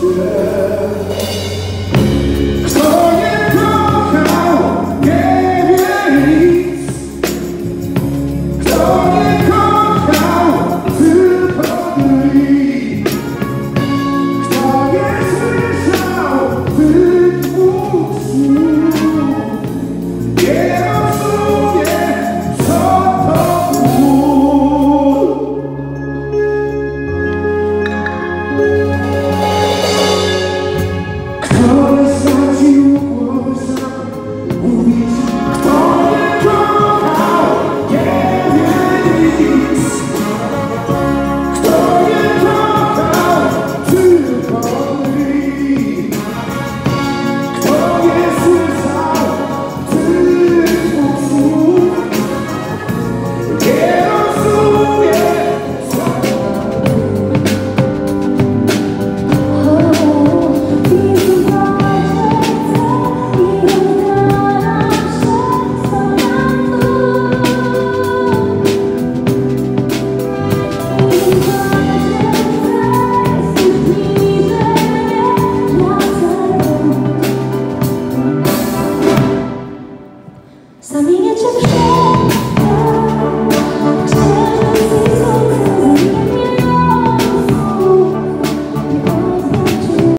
雪。